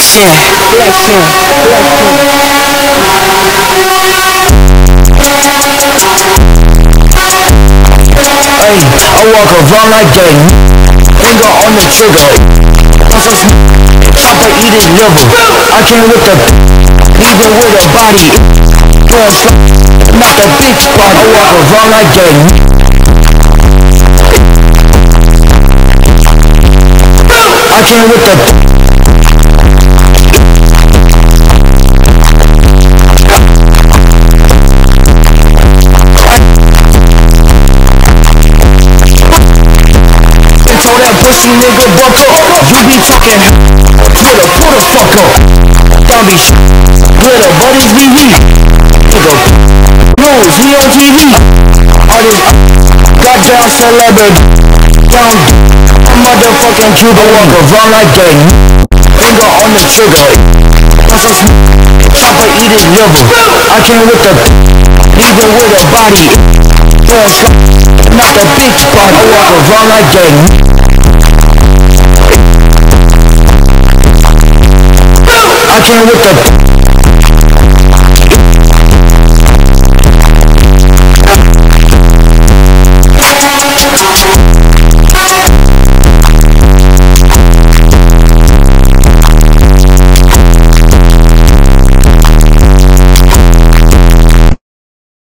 Blessing, blessing, blessing. Hey, I walk around like that Finger on the trigger I'm stop to eat his liver I came with the Even with a body Cause not the bitch part I walk around like that I came with the pussy nigga buck You be talking. Nigga pull the fuck up Don't be sh- Glitter but it's BB Nigga News he on TV All this Goddamn celebrity Down A motherfucking Cuban walk around like that Finger on the trigger I'm Stop to eat his liver I came with the Even with a body. Cause not the bitch part I walk around like that I came with the